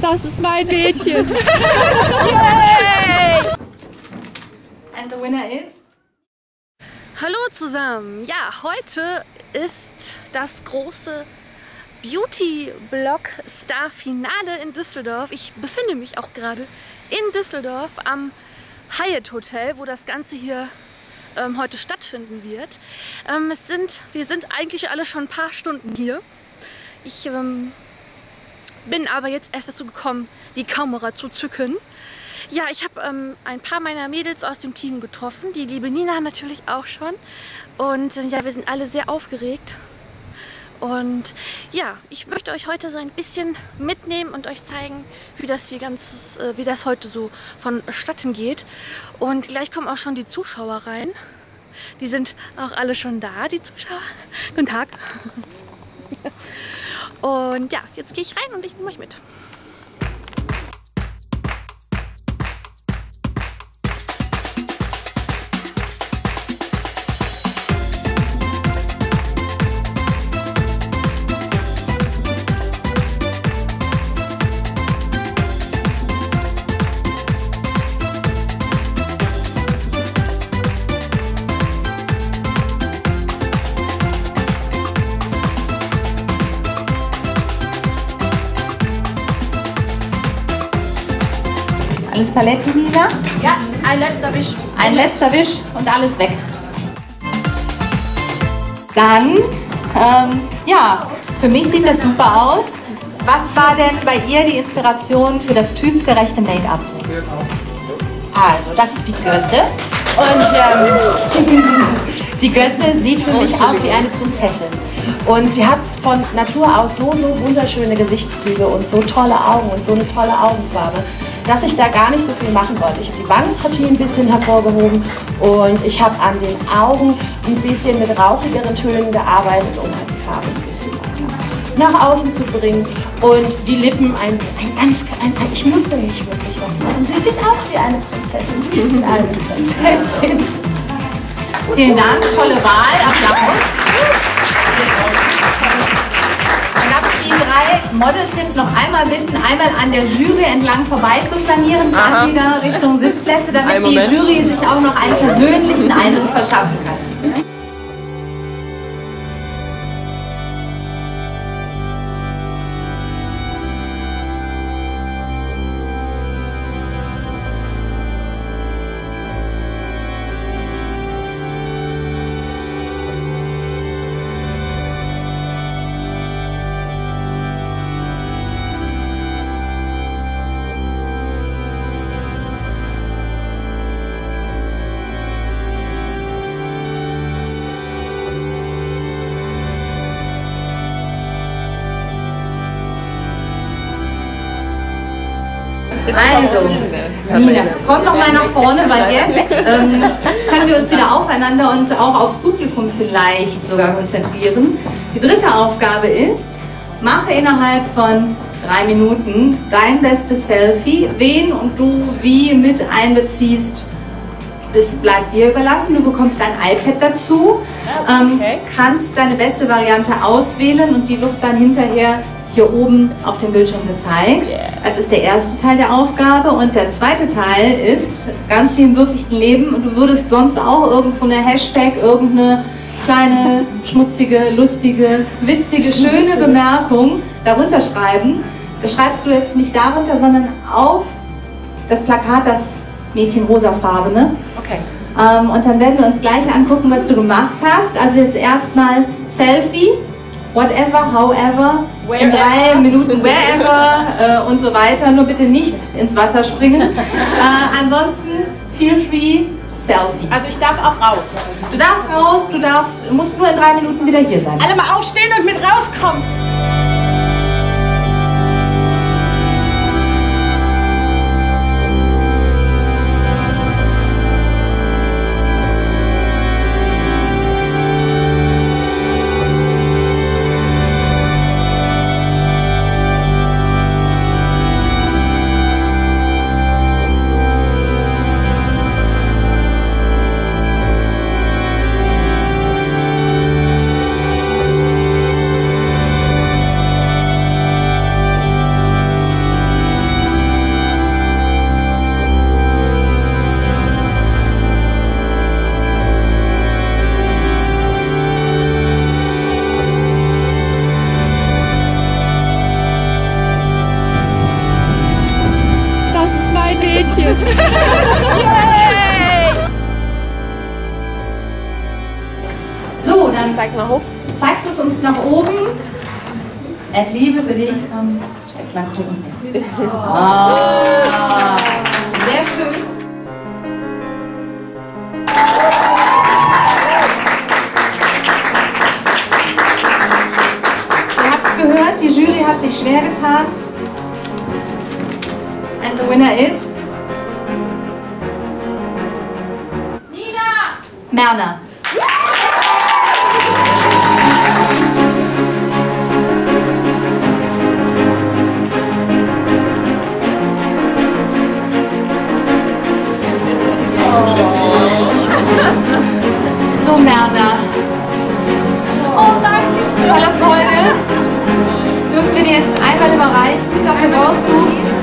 Das ist mein Mädchen. And the winner is? Hallo zusammen. Ja, heute ist das große Beauty Blog Star Finale in Düsseldorf. Ich befinde mich auch gerade in Düsseldorf am Hyatt Hotel, wo das Ganze hier ähm, heute stattfinden wird. Ähm, es sind, wir sind eigentlich alle schon ein paar Stunden hier. Ich ähm, bin aber jetzt erst dazu gekommen, die Kamera zu zücken. Ja, ich habe ähm, ein paar meiner Mädels aus dem Team getroffen, die liebe Nina natürlich auch schon. Und äh, ja, wir sind alle sehr aufgeregt. Und ja, ich möchte euch heute so ein bisschen mitnehmen und euch zeigen, wie das hier ganz, äh, wie das heute so vonstatten geht. Und gleich kommen auch schon die Zuschauer rein. Die sind auch alle schon da, die Zuschauer. Guten Tag. Und ja, jetzt gehe ich rein und ich nehme euch mit. Alles Paletti, Lisa? Ja, ein letzter Wisch. Ein letzter Wisch und alles weg. Dann, ähm, ja, für mich sieht das super aus. Was war denn bei ihr die Inspiration für das typgerechte Make-up? Also, das ist die Göste. Und ähm, die Göste sieht für mich aus wie eine Prinzessin. Und sie hat von Natur aus so, so wunderschöne Gesichtszüge und so tolle Augen und so eine tolle Augenfarbe, dass ich da gar nicht so viel machen wollte. Ich habe die Wangenpartie ein bisschen hervorgehoben und ich habe an den Augen ein bisschen mit rauchigeren Tönen gearbeitet, um halt die Farbe ein bisschen nach außen zu bringen und die Lippen ein, ein ganz ein, ich musste nicht wirklich was machen. Sie sieht aus wie eine Prinzessin. Sie ist eine Prinzessin. Vielen Dank, tolle Wahl, Applaus. Models jetzt noch einmal bitten, einmal an der Jury entlang vorbei zu flanieren, dann wieder Richtung Sitzplätze, damit die Jury sich auch noch einen persönlichen Eindruck verschaffen kann. Also, Nina, komm noch mal nach vorne, weil jetzt ähm, können wir uns wieder aufeinander und auch aufs Publikum vielleicht sogar konzentrieren. Die dritte Aufgabe ist, mache innerhalb von drei Minuten dein bestes Selfie. Wen und du wie mit einbeziehst, das bleibt dir überlassen. Du bekommst ein iPad dazu, ähm, kannst deine beste Variante auswählen und die wird dann hinterher hier oben auf dem Bildschirm gezeigt. Das ist der erste Teil der Aufgabe und der zweite Teil ist ganz wie im wirklichen Leben und du würdest sonst auch irgendeine so Hashtag, irgendeine kleine, schmutzige, lustige, witzige, schöne Bemerkung darunter schreiben. Das schreibst du jetzt nicht darunter, sondern auf das Plakat, das Mädchen rosafarbene. Okay. Ähm, und dann werden wir uns gleich angucken, was du gemacht hast. Also jetzt erstmal Selfie, whatever, however, in drei Minuten wherever äh, und so weiter. Nur bitte nicht ins Wasser springen. äh, ansonsten feel free, Selfie. Also ich darf auch raus. Du darfst raus, du darfst, musst nur in drei Minuten wieder hier sein. Alle mal aufstehen und mit rauskommen. Dann Zeig mal hoch. zeigst du es uns nach oben. Ed Liebe für dich von Check nach oben. Ah, sehr schön. Ihr habt es gehört, die Jury hat sich schwer getan. And the winner is? Nina! Merner. So, Merner. Oh, danke schön. Voller Freude. Dürfen wir dir jetzt einmal überreichen? Dafür brauchst du.